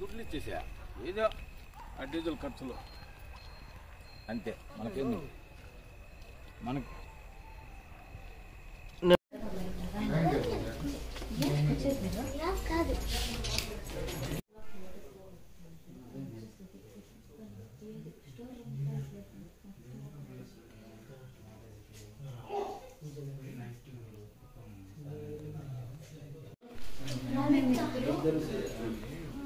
దుడ్లు ఇచ్చేసా? ఏదో ఆ డీజిల్ ఖర్చులు. అంతే మనకేంది? మనకి కాదు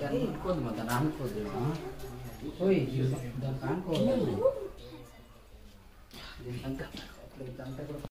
దాన్ని అనుకోదు మా దాన్ని అనుకోదు పోయి దానికి